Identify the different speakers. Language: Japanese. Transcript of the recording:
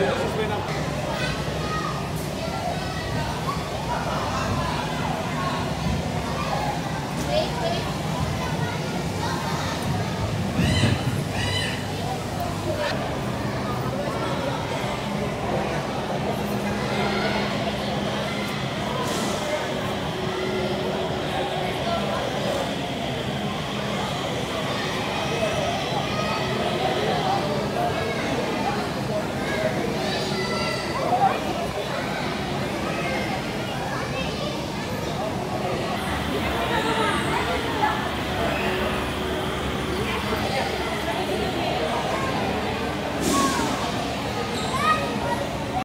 Speaker 1: おすすめな